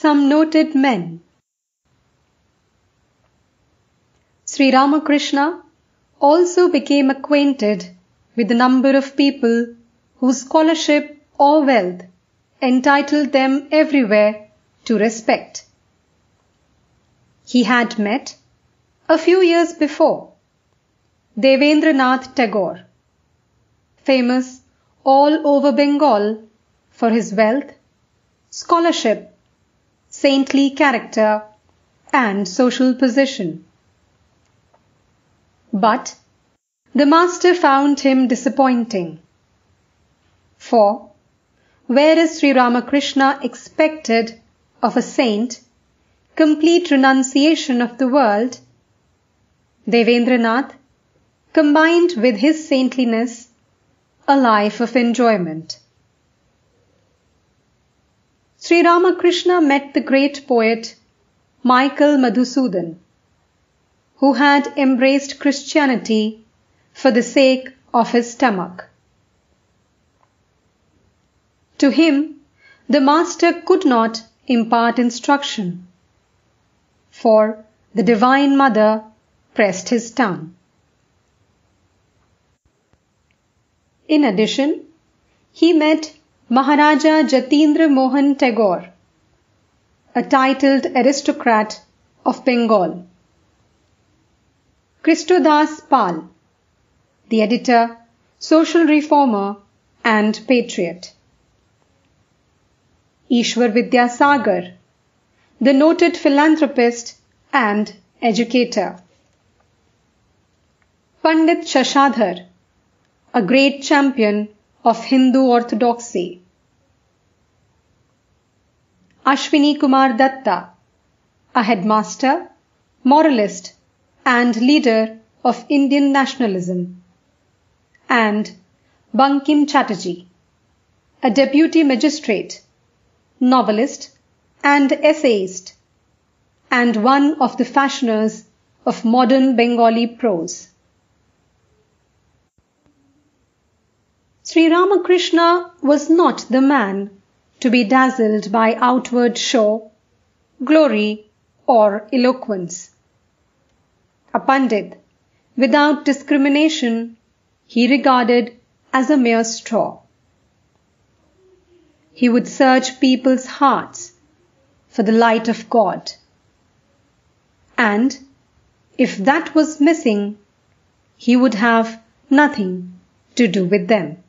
Some noted men. Sri Ramakrishna also became acquainted with a number of people whose scholarship or wealth entitled them everywhere to respect. He had met, a few years before, Devendranath Tagore, famous all over Bengal for his wealth, scholarship, saintly character, and social position. But the master found him disappointing. For whereas Sri Ramakrishna expected of a saint complete renunciation of the world, Devendranath combined with his saintliness a life of enjoyment. Sri Ramakrishna met the great poet Michael Madhusudan, who had embraced Christianity for the sake of his stomach. To him, the master could not impart instruction, for the Divine Mother pressed his tongue. In addition, he met Maharaja Jatindra Mohan Tagore, a titled aristocrat of Bengal. Kristodas Pal, the editor, social reformer, and patriot. Ishwar Vidyasagar, the noted philanthropist and educator. Pandit Shashadhar, a great champion of Hindu orthodoxy. Ashwini Kumar Datta, a headmaster, moralist, and leader of Indian nationalism. And Bankim Chatterjee, a deputy magistrate novelist, and essayist, and one of the fashioners of modern Bengali prose. Sri Ramakrishna was not the man to be dazzled by outward show, glory, or eloquence. A Pandit, without discrimination, he regarded as a mere straw. He would search people's hearts for the light of God. And if that was missing, he would have nothing to do with them.